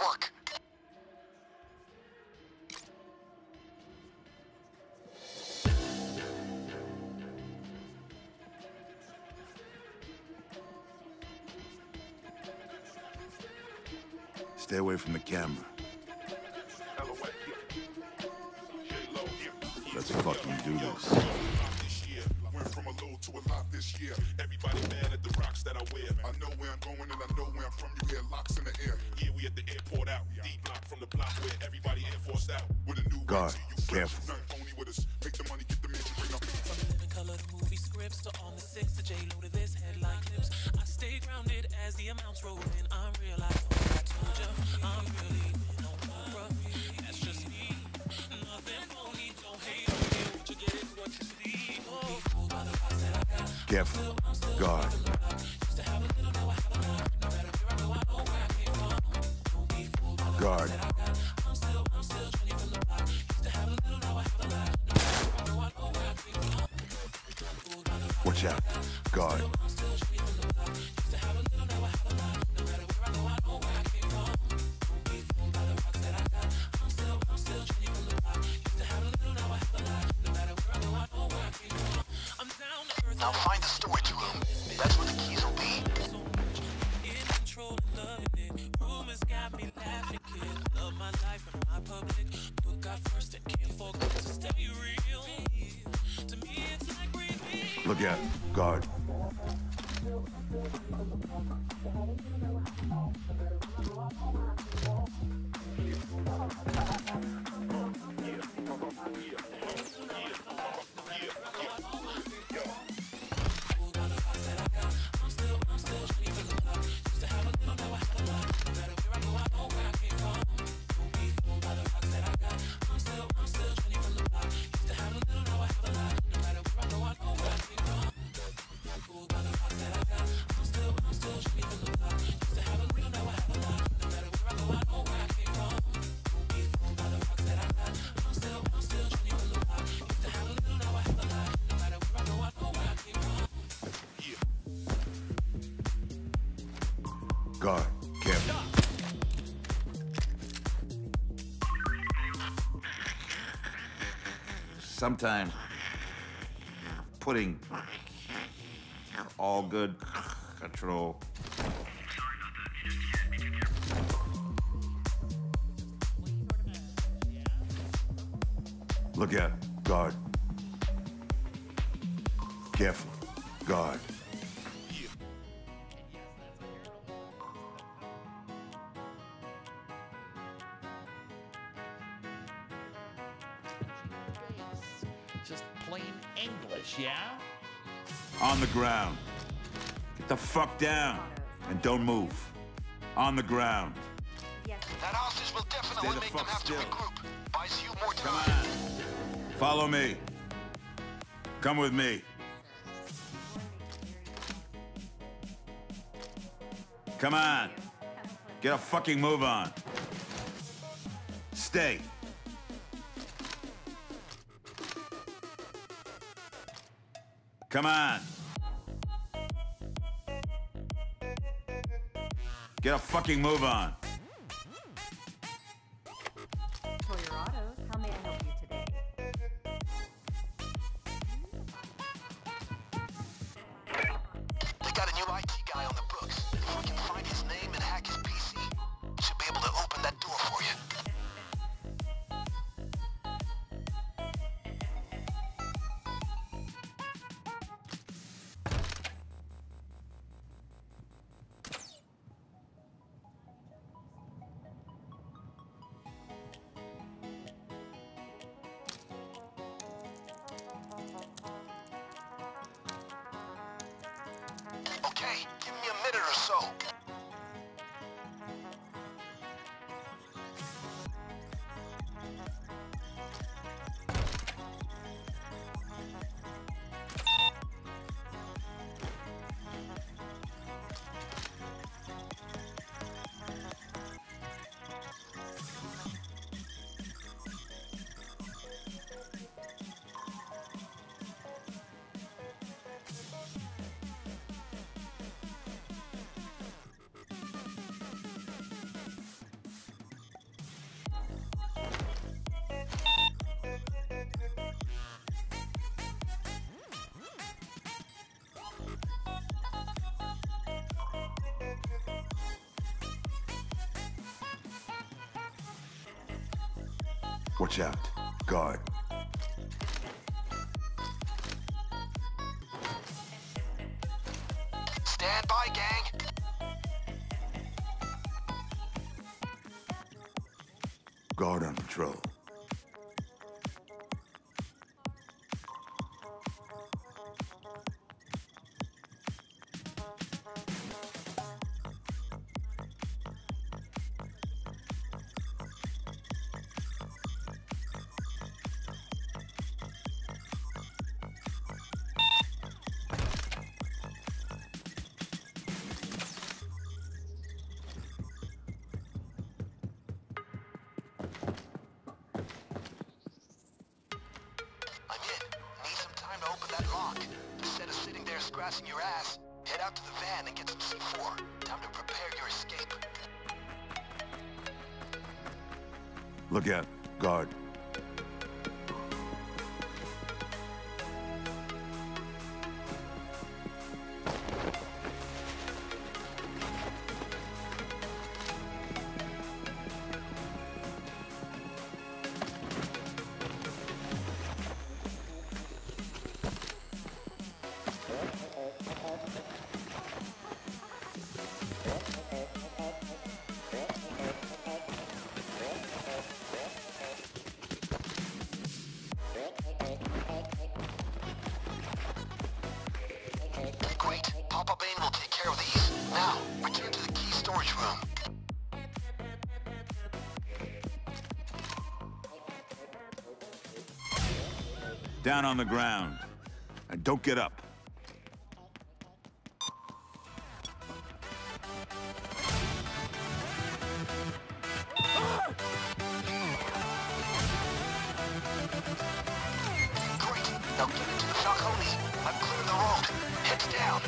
work. Stay away from the camera. Let's fucking do this. Went from a low to a lot this year. Everybody mad at the rocks that I wear. I know where I'm going and I know where I'm from. You hear locks in the air. Yeah, we at the airport out. D block from the block where everybody air forced out. With a new Guard, you careful. Nothing phony with us. Make the money, get the mansion, bring up. From the living color, the movie scripts to on the six to J Lo to this headline clips. I stay grounded as the amounts roll in. I'm real, I told ya. I'm really in on That's just me. Nothing phony, don't hate on me. What you get is what you see. Don't be fooled down to earth. Now find the storage Look out. Guard. Guard. Careful. Sometimes putting all good control. Look out. Guard. Careful. Guard. English, yeah? On the ground. Get the fuck down. And don't move. On the ground. That hostage will definitely Stay the make them fuck have to regroup. Buys you more Come on. Follow me. Come with me. Come on. Get a fucking move on. Stay. Come on. Get a fucking move on. A Watch out. Guard. Stand by, gang. Guard on patrol. There scratching your ass, head out to the van and get some C4. Time to prepare your escape. Look out. Guard. Down on the ground. And don't get up. Great. Now. I've the road. Heads down.